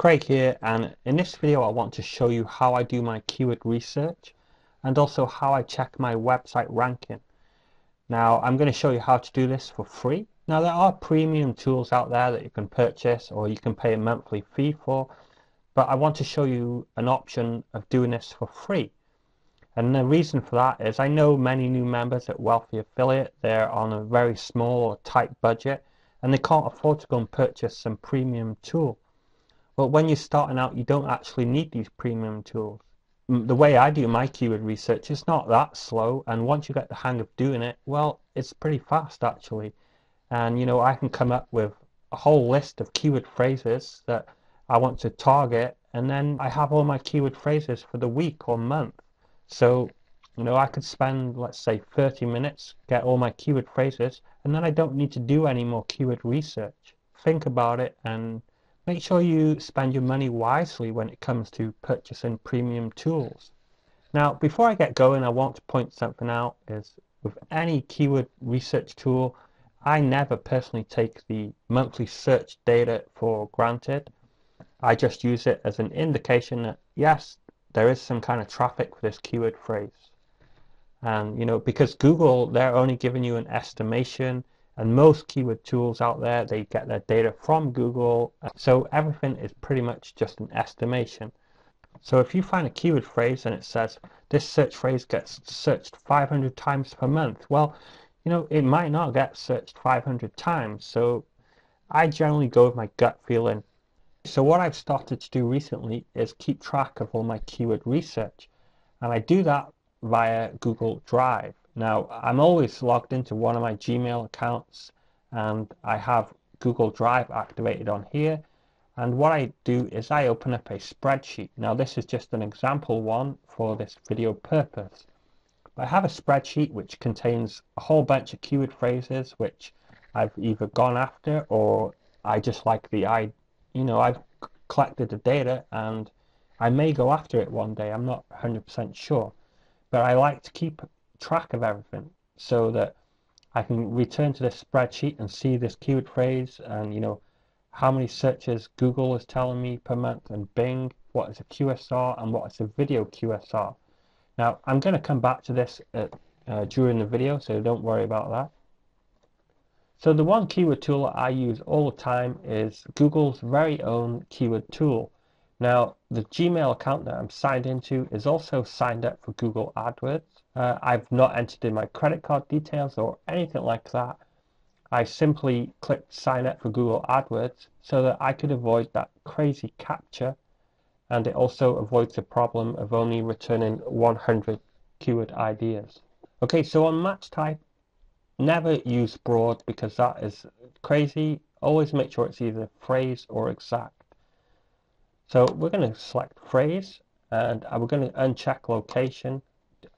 Craig here and in this video I want to show you how I do my keyword research and also how I check my website ranking. Now I'm going to show you how to do this for free. Now there are premium tools out there that you can purchase or you can pay a monthly fee for but I want to show you an option of doing this for free. And the reason for that is I know many new members at Wealthy Affiliate, they're on a very small or tight budget and they can't afford to go and purchase some premium tool. But when you're starting out, you don't actually need these premium tools. The way I do my keyword research is not that slow, and once you get the hang of doing it, well, it's pretty fast actually. And you know, I can come up with a whole list of keyword phrases that I want to target, and then I have all my keyword phrases for the week or month. So you know, I could spend, let's say, 30 minutes, get all my keyword phrases, and then I don't need to do any more keyword research. Think about it and make sure you spend your money wisely when it comes to purchasing premium tools. Now, before I get going, I want to point something out is with any keyword research tool, I never personally take the monthly search data for granted. I just use it as an indication that yes, there is some kind of traffic for this keyword phrase. And you know, because Google, they're only giving you an estimation, and most keyword tools out there, they get their data from Google. So everything is pretty much just an estimation. So if you find a keyword phrase and it says this search phrase gets searched 500 times per month, well, you know, it might not get searched 500 times. So I generally go with my gut feeling. So what I've started to do recently is keep track of all my keyword research. And I do that via Google Drive. Now, I'm always logged into one of my Gmail accounts and I have Google Drive activated on here. And what I do is I open up a spreadsheet. Now, this is just an example one for this video purpose. But I have a spreadsheet which contains a whole bunch of keyword phrases which I've either gone after or I just like the I, you know, I've collected the data and I may go after it one day. I'm not 100% sure but I like to keep track of everything so that I can return to this spreadsheet and see this keyword phrase and you know how many searches Google is telling me per month and Bing, what is a QSR and what is a video QSR. Now I'm going to come back to this at, uh, during the video so don't worry about that. So the one keyword tool I use all the time is Google's very own keyword tool. Now, the Gmail account that I'm signed into is also signed up for Google AdWords. Uh, I've not entered in my credit card details or anything like that. I simply clicked sign up for Google AdWords so that I could avoid that crazy captcha and it also avoids the problem of only returning 100 keyword ideas. Okay, so on match type, never use broad because that is crazy. Always make sure it's either phrase or exact. So we're going to select phrase and uh, we're going to uncheck location.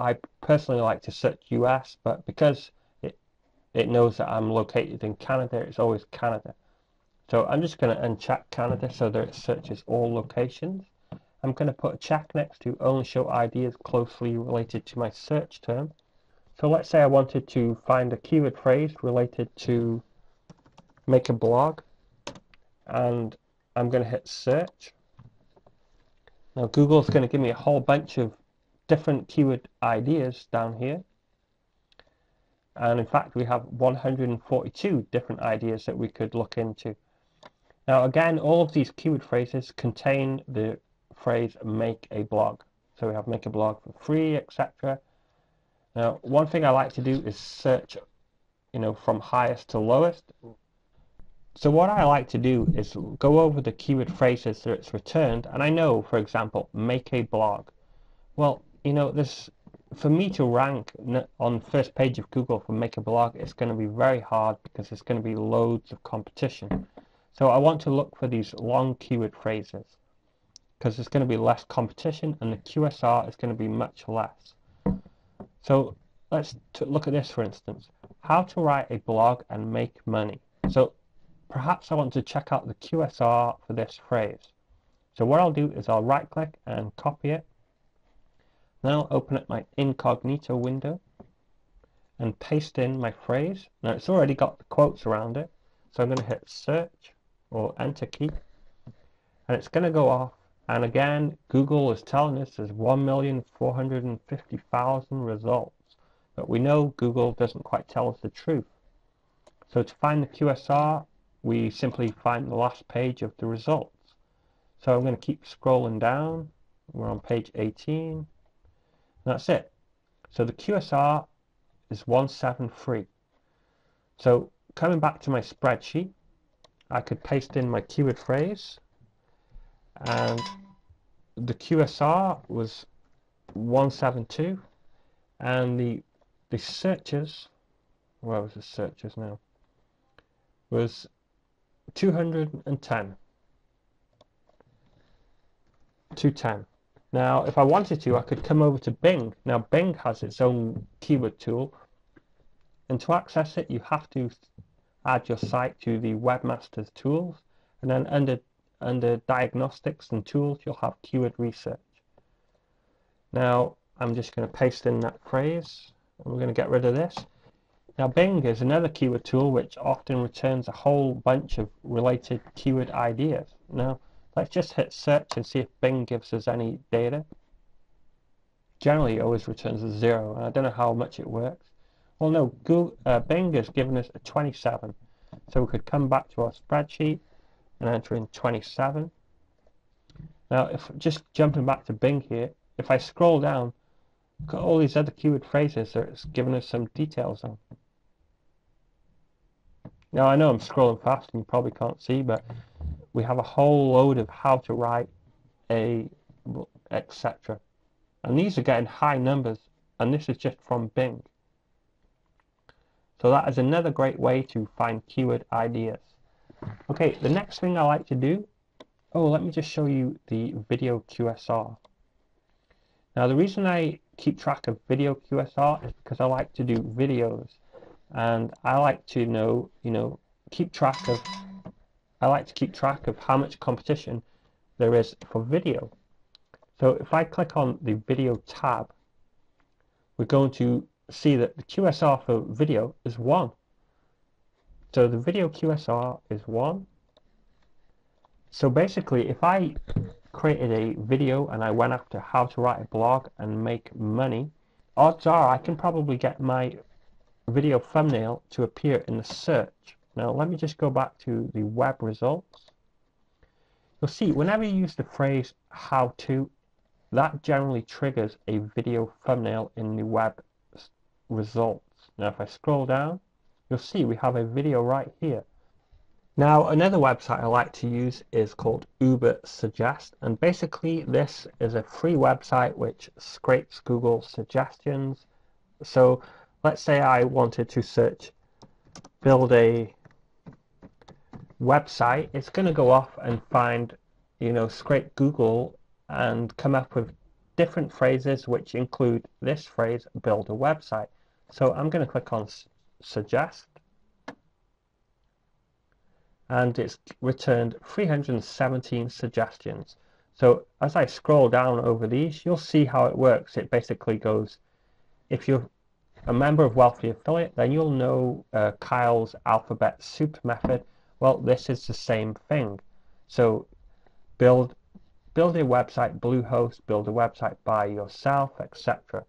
I personally like to search US, but because it, it knows that I'm located in Canada, it's always Canada. So I'm just going to uncheck Canada so that it searches all locations. I'm going to put a check next to only show ideas closely related to my search term. So let's say I wanted to find a keyword phrase related to make a blog and I'm going to hit search now Google's going to give me a whole bunch of different keyword ideas down here. And in fact, we have 142 different ideas that we could look into. Now again, all of these keyword phrases contain the phrase make a blog. So we have make a blog for free, etc. Now, one thing I like to do is search, you know, from highest to lowest. So what I like to do is go over the keyword phrases that it's returned, and I know, for example, make a blog. Well, you know, this for me to rank on first page of Google for make a blog, it's going to be very hard because there's going to be loads of competition. So I want to look for these long keyword phrases because there's going to be less competition and the QSR is going to be much less. So let's look at this for instance. How to write a blog and make money. So perhaps I want to check out the QSR for this phrase. So what I'll do is I'll right click and copy it. Then I'll open up my incognito window and paste in my phrase. Now it's already got the quotes around it. So I'm going to hit search or enter key. and it's going to go off and again Google is telling us there's 1,450,000 results but we know Google doesn't quite tell us the truth so to find the QSR we simply find the last page of the results. So I'm going to keep scrolling down. We're on page 18 that's it. So the QSR is 173 so coming back to my spreadsheet I could paste in my keyword phrase and the QSR was 172 and the the searches where was the searches now? Was 210 210 now if I wanted to I could come over to Bing. Now Bing has its own keyword tool. And to access it you have to add your site to the webmasters tools. And then under under diagnostics and tools you'll have keyword research. Now I'm just going to paste in that phrase and we're going to get rid of this now Bing is another keyword tool which often returns a whole bunch of related keyword ideas now let's just hit search and see if Bing gives us any data generally it always returns a zero and I don't know how much it works well no Google, uh, Bing has given us a 27 so we could come back to our spreadsheet and enter in 27. Now, if just jumping back to Bing here, if I scroll down, look at all these other keyword phrases that it's given us some details on. Now, I know I'm scrolling fast and you probably can't see, but we have a whole load of how to write a etc. And these are getting high numbers, and this is just from Bing. So that is another great way to find keyword ideas. Okay, the next thing I like to do, oh, let me just show you the video QSR. Now, the reason I keep track of video QSR is because I like to do videos, and I like to know, you know, keep track of, I like to keep track of how much competition there is for video. So if I click on the video tab, we're going to see that the QSR for video is 1. So the video QSR is 1. So basically, if I created a video and I went after how to write a blog and make money, odds are I can probably get my video thumbnail to appear in the search. Now let me just go back to the web results. You'll see whenever you use the phrase how to, that generally triggers a video thumbnail in the web results. Now if I scroll down, you'll see we have a video right here. Now another website I like to use is called Ubersuggest and basically this is a free website which scrapes Google suggestions. So let's say I wanted to search build a website, it's going to go off and find, you know, scrape Google and come up with different phrases which include this phrase build a website. So I'm going to click on suggest and it's returned 317 suggestions. So as I scroll down over these, you'll see how it works. It basically goes, if you're a member of Wealthy Affiliate, then you'll know uh, Kyle's alphabet soup method. Well, this is the same thing. So build, build a website, Bluehost, build a website by yourself, etc.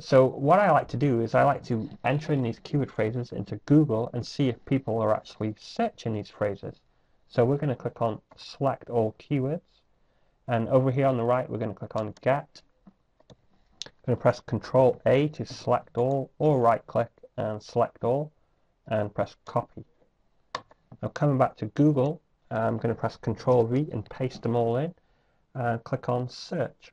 So what I like to do is I like to enter in these keyword phrases into Google and see if people are actually searching these phrases. So we're going to click on select all keywords and over here on the right we're going to click on get. I'm going to press Control A to select all or right click and select all and press copy. Now coming back to Google I'm going to press Control V and paste them all in and click on search.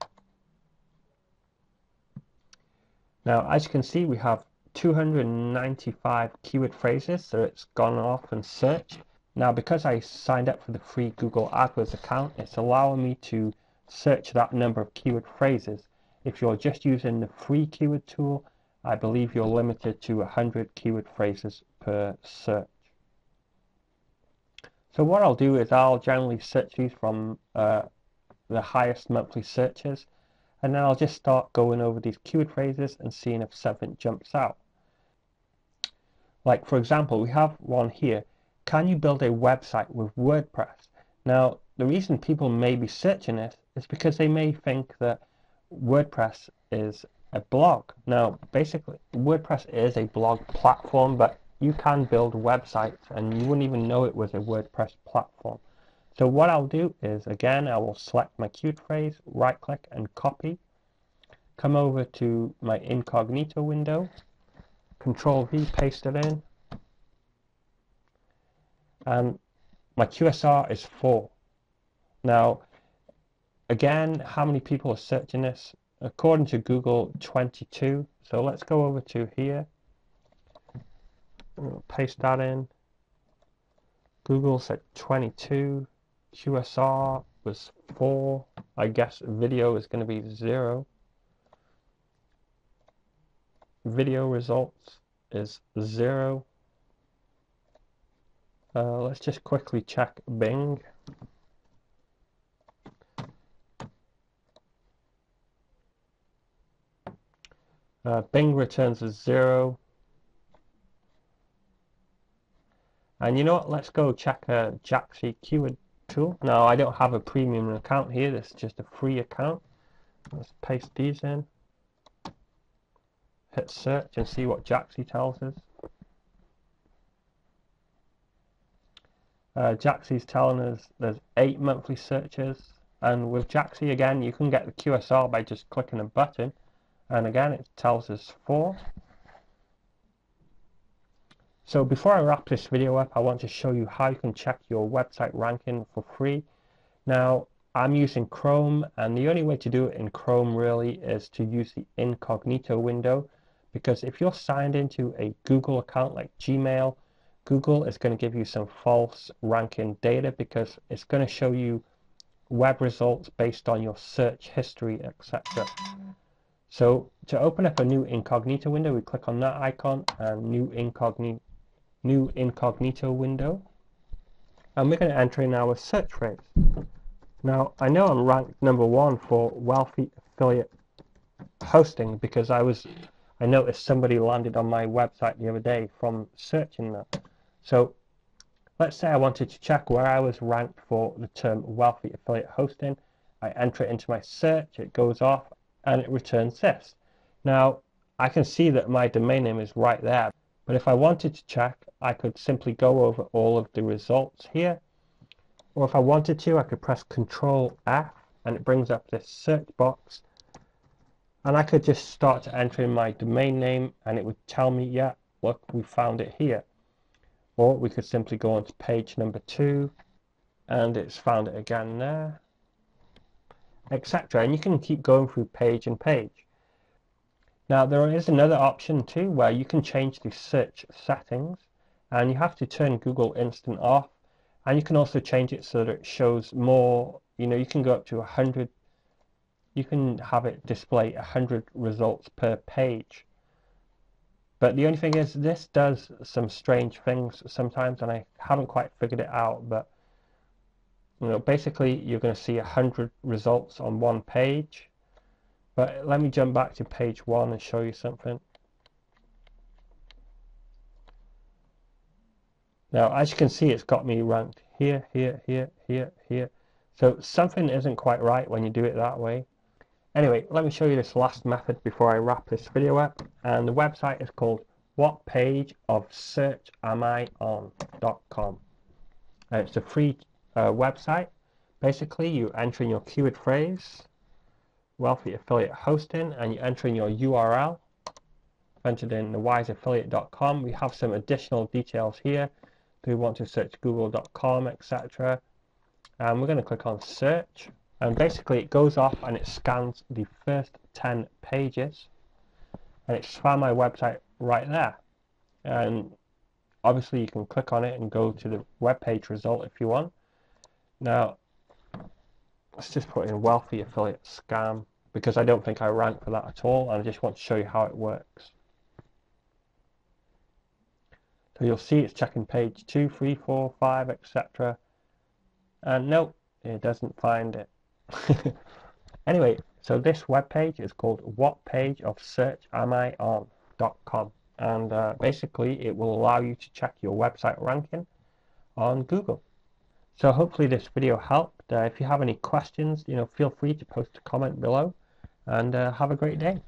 Now, as you can see, we have 295 keyword phrases, so it's gone off and searched. Now, because I signed up for the free Google AdWords account, it's allowing me to search that number of keyword phrases. If you're just using the free keyword tool, I believe you're limited to 100 keyword phrases per search. So what I'll do is I'll generally search these from uh, the highest monthly searches and then I'll just start going over these keyword phrases and seeing if something jumps out. Like for example, we have one here. Can you build a website with WordPress? Now, the reason people may be searching it is because they may think that WordPress is a blog. Now, basically, WordPress is a blog platform, but you can build websites and you wouldn't even know it was a WordPress platform. So what I'll do is, again, I will select my keyword phrase, right click and copy, come over to my incognito window, control V, paste it in, and my QSR is 4. Now, again, how many people are searching this? According to Google, 22. So let's go over to here. We'll paste that in. Google said 22. QSR was 4. I guess video is going to be 0. Video results is 0. Uh, let's just quickly check Bing. Uh, Bing returns a 0. And you know what? Let's go check a Jaaxy keyword tool. Now, I don't have a premium account here. This is just a free account. Let's paste these in. Hit search and see what Jaaxy tells us. Uh, Jaaxy's telling us there's eight monthly searches. And with Jaaxy, again, you can get the QSR by just clicking a button. And again, it tells us four. So before I wrap this video up, I want to show you how you can check your website ranking for free. Now, I'm using Chrome, and the only way to do it in Chrome really is to use the incognito window, because if you're signed into a Google account like Gmail, Google is going to give you some false ranking data because it's going to show you web results based on your search history, etc. So to open up a new incognito window, we click on that icon and new incognito new incognito window and we're going to enter in our search phrase. Now I know I'm ranked number one for wealthy affiliate hosting because I was I noticed somebody landed on my website the other day from searching that. So let's say I wanted to check where I was ranked for the term wealthy affiliate hosting. I enter it into my search, it goes off and it returns this. Now I can see that my domain name is right there but if I wanted to check, I could simply go over all of the results here. Or if I wanted to, I could press Control F and it brings up this search box. And I could just start to enter in my domain name and it would tell me, yeah, look, we found it here. Or we could simply go on to page number two and it's found it again there, etc. And you can keep going through page and page. Now there is another option too where you can change the search settings and you have to turn Google Instant off and you can also change it so that it shows more you know you can go up to 100 you can have it display 100 results per page but the only thing is this does some strange things sometimes and I haven't quite figured it out but you know basically you're going to see 100 results on one page but let me jump back to page one and show you something. Now, as you can see, it's got me ranked here, here, here, here, here. So something isn't quite right when you do it that way. Anyway, let me show you this last method before I wrap this video up. And the website is called what page of search am I on.com. Uh, it's a free uh, website. Basically, you enter in your keyword phrase, Wealthy Affiliate Hosting and you enter in your URL I've entered in thewiseaffiliate.com. We have some additional details here. Do we want to search google.com, etc. And we're going to click on search. And basically it goes off and it scans the first 10 pages. And it's found my website right there. And obviously you can click on it and go to the web page result if you want. Now, let's just put in wealthy affiliate scam because I don't think I rank for that at all and I just want to show you how it works. So you'll see it's checking page 2, 3, 4, 5, etc. And nope, it doesn't find it. anyway, so this web page is called what page of search am I on.com and uh, basically it will allow you to check your website ranking on Google. So hopefully this video helped. Uh, if you have any questions, you know, feel free to post a comment below and uh, have a great day.